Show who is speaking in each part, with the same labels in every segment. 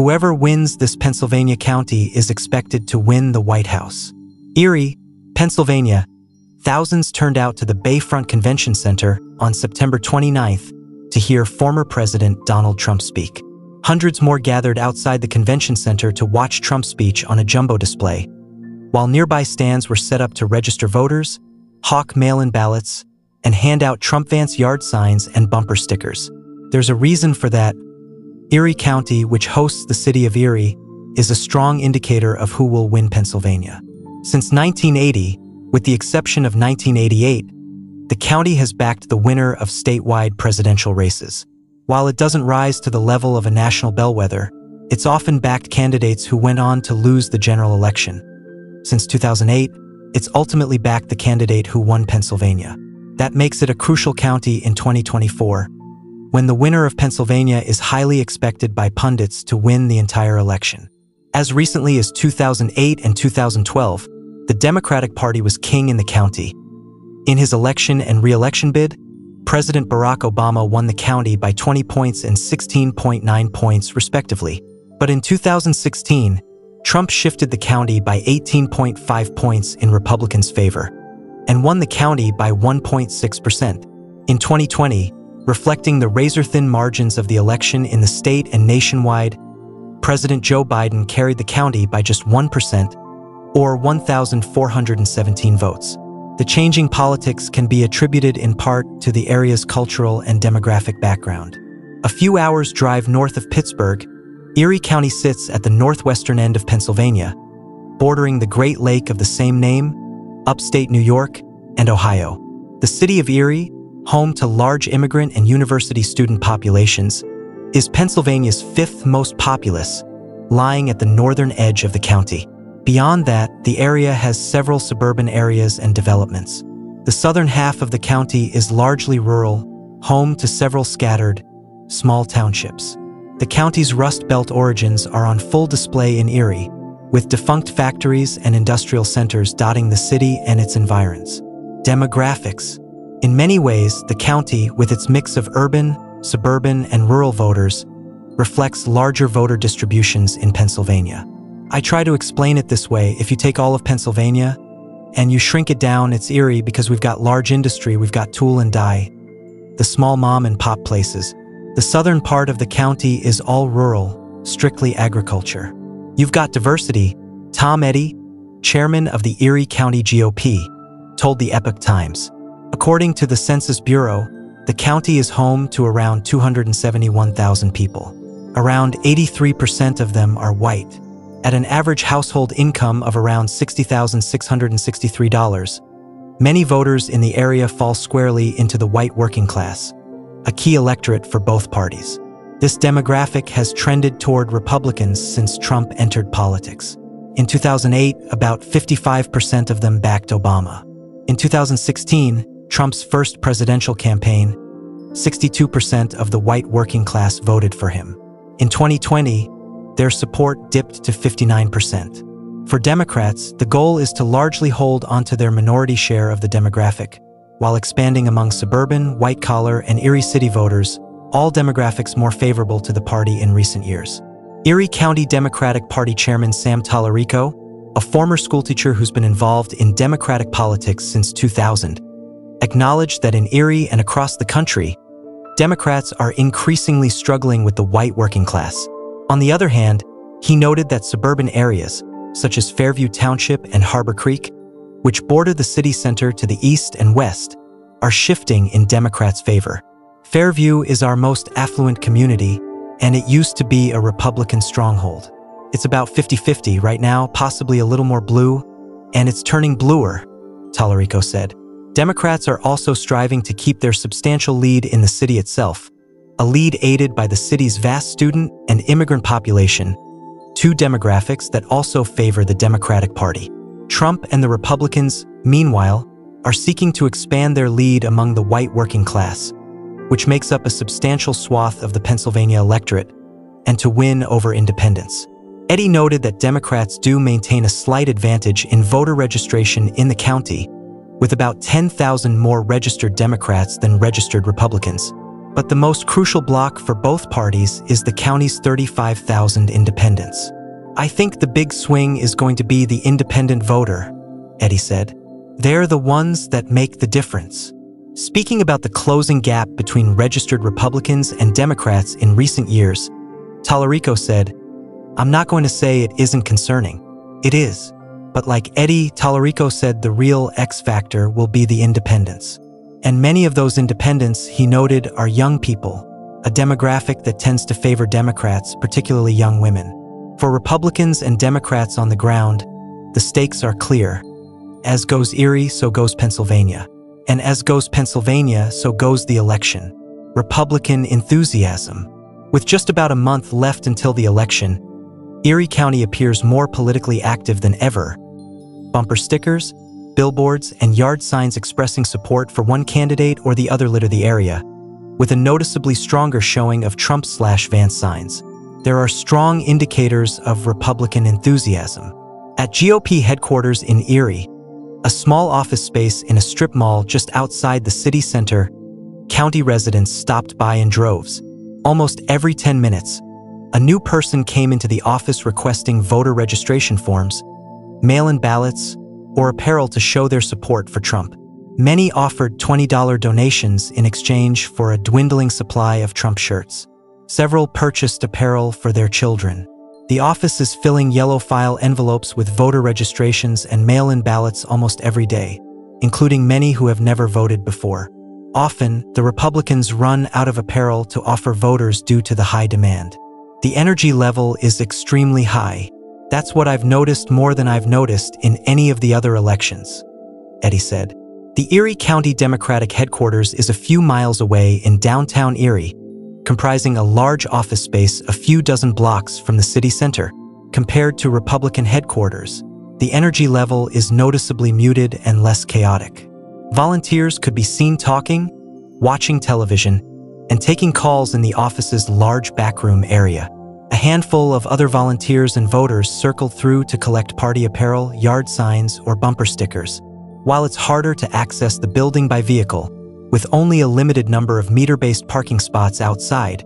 Speaker 1: Whoever wins this Pennsylvania county is expected to win the White House. Erie, Pennsylvania, thousands turned out to the Bayfront Convention Center on September 29th to hear former President Donald Trump speak. Hundreds more gathered outside the convention center to watch Trump's speech on a jumbo display, while nearby stands were set up to register voters, hawk mail-in ballots, and hand out Trump Vance yard signs and bumper stickers. There's a reason for that. Erie County, which hosts the city of Erie, is a strong indicator of who will win Pennsylvania. Since 1980, with the exception of 1988, the county has backed the winner of statewide presidential races. While it doesn't rise to the level of a national bellwether, it's often backed candidates who went on to lose the general election. Since 2008, it's ultimately backed the candidate who won Pennsylvania. That makes it a crucial county in 2024, when the winner of Pennsylvania is highly expected by pundits to win the entire election. As recently as 2008 and 2012, the Democratic Party was king in the county, in his election and re-election bid, President Barack Obama won the county by 20 points and 16.9 points, respectively. But in 2016, Trump shifted the county by 18.5 points in Republicans' favor and won the county by 1.6%. In 2020, reflecting the razor-thin margins of the election in the state and nationwide, President Joe Biden carried the county by just 1%, or 1,417 votes. The changing politics can be attributed in part to the area's cultural and demographic background. A few hours' drive north of Pittsburgh, Erie County sits at the northwestern end of Pennsylvania, bordering the Great Lake of the same name, upstate New York, and Ohio. The city of Erie, home to large immigrant and university student populations, is Pennsylvania's fifth most populous, lying at the northern edge of the county. Beyond that, the area has several suburban areas and developments. The southern half of the county is largely rural, home to several scattered, small townships. The county's Rust Belt origins are on full display in Erie, with defunct factories and industrial centers dotting the city and its environs. Demographics. In many ways, the county, with its mix of urban, suburban, and rural voters, reflects larger voter distributions in Pennsylvania. I try to explain it this way. If you take all of Pennsylvania and you shrink it down, it's Erie because we've got large industry, we've got tool and die, the small mom and pop places. The southern part of the county is all rural, strictly agriculture. You've got diversity. Tom Eddy, chairman of the Erie County GOP, told the Epoch Times. According to the Census Bureau, the county is home to around 271,000 people. Around 83% of them are white, at an average household income of around $60,663, many voters in the area fall squarely into the white working class, a key electorate for both parties. This demographic has trended toward Republicans since Trump entered politics. In 2008, about 55% of them backed Obama. In 2016, Trump's first presidential campaign, 62% of the white working class voted for him. In 2020, their support dipped to 59%. For Democrats, the goal is to largely hold onto their minority share of the demographic, while expanding among suburban, white-collar, and Erie City voters, all demographics more favorable to the party in recent years. Erie County Democratic Party Chairman Sam Talarico, a former schoolteacher who's been involved in Democratic politics since 2000, acknowledged that in Erie and across the country, Democrats are increasingly struggling with the white working class. On the other hand, he noted that suburban areas, such as Fairview Township and Harbor Creek, which border the city center to the east and west, are shifting in Democrats' favor. Fairview is our most affluent community, and it used to be a Republican stronghold. It's about 50-50 right now, possibly a little more blue, and it's turning bluer, Talarico said. Democrats are also striving to keep their substantial lead in the city itself, a lead aided by the city's vast student and immigrant population, two demographics that also favor the Democratic Party. Trump and the Republicans, meanwhile, are seeking to expand their lead among the white working class, which makes up a substantial swath of the Pennsylvania electorate, and to win over independents. Eddy noted that Democrats do maintain a slight advantage in voter registration in the county, with about 10,000 more registered Democrats than registered Republicans. But the most crucial block for both parties is the county's 35,000 independents. I think the big swing is going to be the independent voter, Eddy said. They're the ones that make the difference. Speaking about the closing gap between registered Republicans and Democrats in recent years, Talarico said, I'm not going to say it isn't concerning. It is. But like Eddy Talarico said the real X factor will be the independents. And many of those independents, he noted, are young people, a demographic that tends to favor Democrats, particularly young women. For Republicans and Democrats on the ground, the stakes are clear. As goes Erie, so goes Pennsylvania. And as goes Pennsylvania, so goes the election. Republican enthusiasm. With just about a month left until the election, Erie County appears more politically active than ever. Bumper stickers, billboards, and yard signs expressing support for one candidate or the other litter the area, with a noticeably stronger showing of Trump slash Vance signs. There are strong indicators of Republican enthusiasm. At GOP headquarters in Erie, a small office space in a strip mall just outside the city center, county residents stopped by in droves. Almost every 10 minutes, a new person came into the office requesting voter registration forms, mail-in ballots, or apparel to show their support for Trump. Many offered $20 donations in exchange for a dwindling supply of Trump shirts. Several purchased apparel for their children. The office is filling yellow file envelopes with voter registrations and mail-in ballots almost every day, including many who have never voted before. Often, the Republicans run out of apparel to offer voters due to the high demand. The energy level is extremely high. That's what I've noticed more than I've noticed in any of the other elections, Eddy said. The Erie County Democratic headquarters is a few miles away in downtown Erie, comprising a large office space a few dozen blocks from the city center. Compared to Republican headquarters, the energy level is noticeably muted and less chaotic. Volunteers could be seen talking, watching television, and taking calls in the office's large backroom area. A handful of other volunteers and voters circled through to collect party apparel, yard signs, or bumper stickers. While it's harder to access the building by vehicle, with only a limited number of meter-based parking spots outside,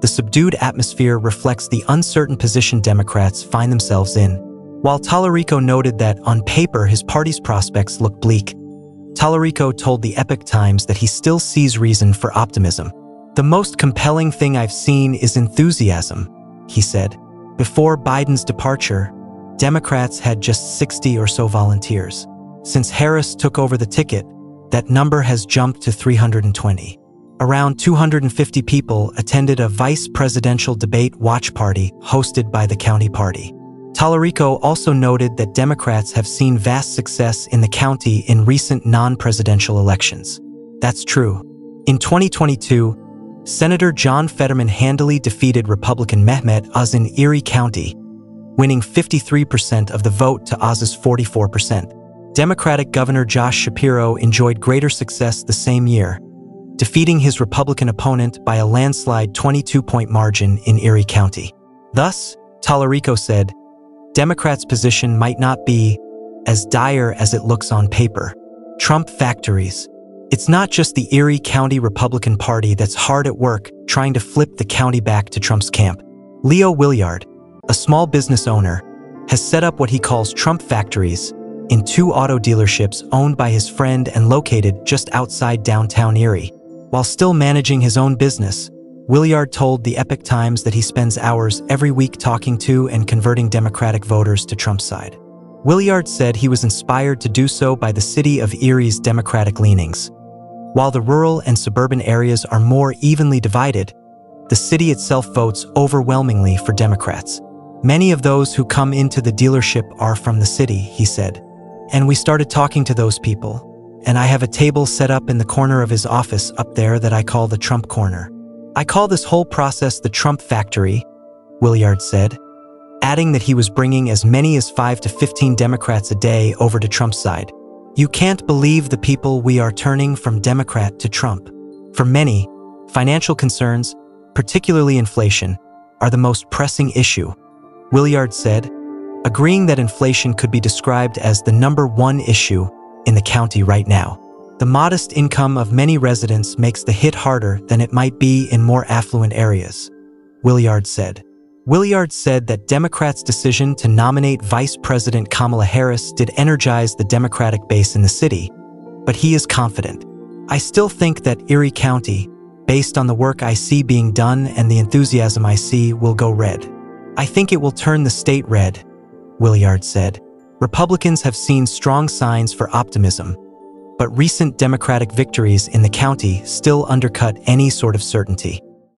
Speaker 1: the subdued atmosphere reflects the uncertain position Democrats find themselves in. While Talarico noted that, on paper, his party's prospects look bleak, Talarico told the Epoch Times that he still sees reason for optimism. The most compelling thing I've seen is enthusiasm, he said. Before Biden's departure, Democrats had just 60 or so volunteers. Since Harris took over the ticket, that number has jumped to 320. Around 250 people attended a vice presidential debate watch party hosted by the county party. Talarico also noted that Democrats have seen vast success in the county in recent non-presidential elections. That's true. In 2022, Senator John Fetterman handily defeated Republican Mehmet Oz in Erie County, winning 53% of the vote to Oz's 44%. Democratic Governor Josh Shapiro enjoyed greater success the same year, defeating his Republican opponent by a landslide 22-point margin in Erie County. Thus, Talarico said, Democrats' position might not be as dire as it looks on paper. Trump factories. It's not just the Erie County Republican Party that's hard at work trying to flip the county back to Trump's camp. Leo Williard, a small business owner, has set up what he calls Trump factories in two auto dealerships owned by his friend and located just outside downtown Erie. While still managing his own business, Williard told the Epoch Times that he spends hours every week talking to and converting Democratic voters to Trump's side. Williard said he was inspired to do so by the city of Erie's Democratic leanings. While the rural and suburban areas are more evenly divided, the city itself votes overwhelmingly for Democrats. Many of those who come into the dealership are from the city, he said. And we started talking to those people. And I have a table set up in the corner of his office up there that I call the Trump Corner. I call this whole process the Trump Factory, Williard said, adding that he was bringing as many as 5 to 15 Democrats a day over to Trump's side. You can't believe the people we are turning from Democrat to Trump. For many, financial concerns, particularly inflation, are the most pressing issue, Williard said, agreeing that inflation could be described as the number one issue in the county right now. The modest income of many residents makes the hit harder than it might be in more affluent areas, Williard said. Williard said that Democrats' decision to nominate Vice President Kamala Harris did energize the Democratic base in the city, but he is confident. I still think that Erie County, based on the work I see being done and the enthusiasm I see, will go red. I think it will turn the state red, Williard said. Republicans have seen strong signs for optimism, but recent Democratic victories in the county still undercut any sort of certainty.